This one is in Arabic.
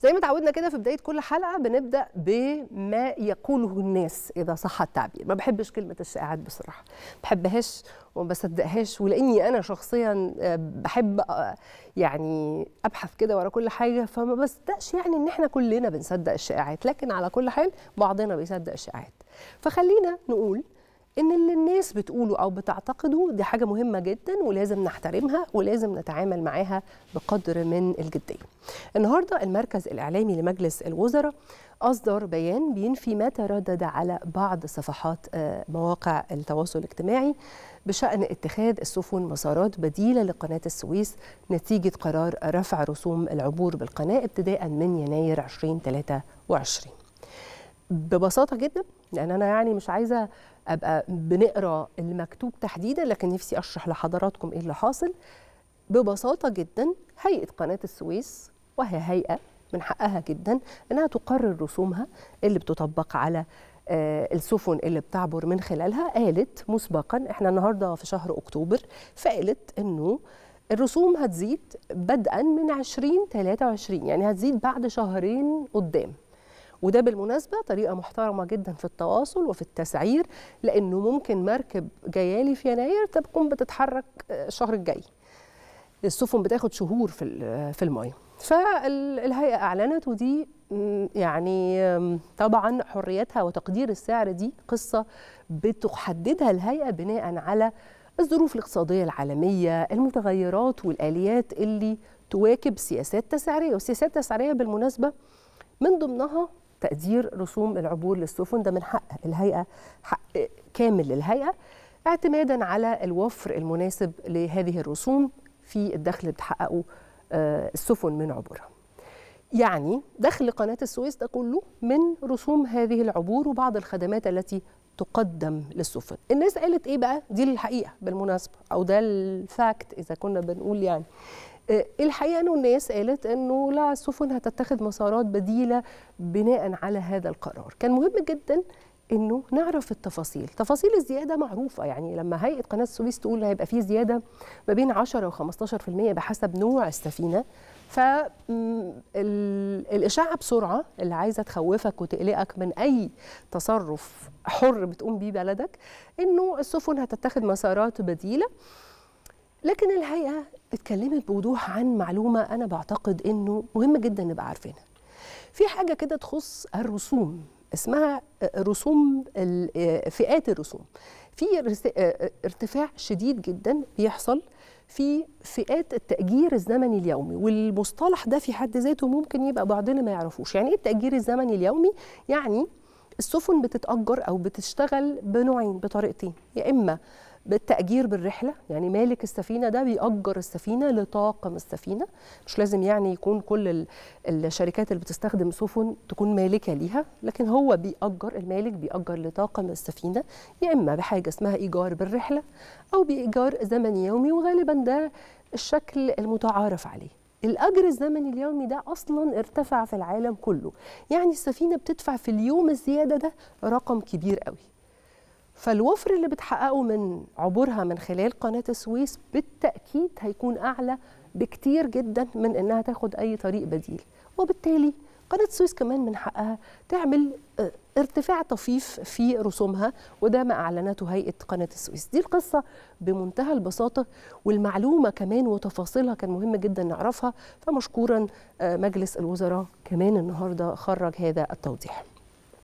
زي ما تعودنا كده في بداية كل حلقة بنبدأ بما يقوله الناس إذا صح التعبير. ما بحبش كلمة الشائعات بصراحة. ما بحبهاش وما بصدقهاش ولأني أنا شخصيا بحب يعني أبحث كده ورا كل حاجة فما بصدقش يعني إن إحنا كلنا بنصدق الشائعات. لكن على كل حال بعضنا بيصدق الشائعات. فخلينا نقول إن اللي الناس بتقوله أو بتعتقده دي حاجة مهمة جدا ولازم نحترمها ولازم نتعامل معاها بقدر من الجدية. النهارده المركز الإعلامي لمجلس الوزراء أصدر بيان بينفي ما تردد على بعض صفحات مواقع التواصل الاجتماعي بشأن اتخاذ السفن مسارات بديلة لقناة السويس نتيجة قرار رفع رسوم العبور بالقناة ابتداء من يناير 2023. ببساطة جدا لأن أنا يعني مش عايزة أبقى بنقرأ المكتوب تحديدا لكن نفسي أشرح لحضراتكم إيه اللي حاصل. ببساطة جدا هيئة قناة السويس وهي هيئة من حقها جدا إنها تقرر رسومها اللي بتطبق على السفن اللي بتعبر من خلالها. قالت مسبقا إحنا النهارده في شهر أكتوبر فقالت إنه الرسوم هتزيد بدءا من 2023 يعني هتزيد بعد شهرين قدام. وده بالمناسبة طريقة محترمة جدا في التواصل وفي التسعير لأنه ممكن مركب جايالي في يناير تكون بتتحرك الشهر الجاي. السفن بتاخد شهور في في المايه فالهيئة أعلنت ودي يعني طبعا حريتها وتقدير السعر دي قصة بتحددها الهيئة بناء على الظروف الاقتصادية العالمية المتغيرات والآليات اللي تواكب سياسات تسعيرية. والسياسات التسعيرية بالمناسبة من ضمنها تقدير رسوم العبور للسفن ده من حق الهيئة حق كامل للهيئة اعتمادا على الوفر المناسب لهذه الرسوم في الدخل اللي بتحققه السفن من عبورها. يعني دخل قناة السويس ده كله من رسوم هذه العبور وبعض الخدمات التي تقدم للسفن. الناس قالت إيه بقى؟ دي الحقيقة بالمناسبة أو ده الفاكت إذا كنا بنقول يعني الحقيقة إنه الناس قالت إنه لا السفن هتتخذ مسارات بديلة بناء على هذا القرار كان مهم جدا إنه نعرف التفاصيل. تفاصيل الزيادة معروفة يعني لما هيئة قناة السويس تقول هيبقى في زيادة ما بين 10 و15% بحسب نوع السفينة. فالإشاعة بسرعة اللي عايزة تخوفك وتقلقك من أي تصرف حر بتقوم بيه بلدك إنه السفن هتتخذ مسارات بديلة. لكن الهيئة اتكلمت بوضوح عن معلومة أنا بعتقد إنه مهم جدا نبقى عارفينها. في حاجة كده تخص الرسوم. اسمها رسوم فئات الرسوم. في ارتفاع شديد جدا بيحصل في فئات التأجير الزمني اليومي والمصطلح ده في حد ذاته ممكن يبقى بعضنا ما يعرفوش. يعني إيه التأجير الزمني اليومي؟ يعني السفن بتتأجر أو بتشتغل بنوعين بطريقتين يا إما بالتأجير بالرحلة. يعني مالك السفينة ده بيأجر السفينة لطاقم السفينة. مش لازم يعني يكون كل الشركات اللي بتستخدم سفن تكون مالكة ليها لكن هو بيأجر المالك بيأجر لطاقم السفينة يا إما بحاجة اسمها إيجار بالرحلة أو بإيجار زمني يومي وغالبا ده الشكل المتعارف عليه. الأجر الزمني اليومي ده أصلا ارتفع في العالم كله. يعني السفينة بتدفع في اليوم الزيادة ده رقم كبير قوي. فالوفر اللي بتحققه من عبورها من خلال قناة السويس بالتأكيد هيكون أعلى بكتير جدا من إنها تاخد أي طريق بديل. وبالتالي قناة السويس كمان من حقها تعمل ارتفاع طفيف في رسومها وده ما أعلنته هيئة قناة السويس. دي القصة بمنتهى البساطة والمعلومة كمان وتفاصيلها كان مهم جدا نعرفها فمشكورا مجلس الوزراء كمان النهاردة خرج هذا التوضيح.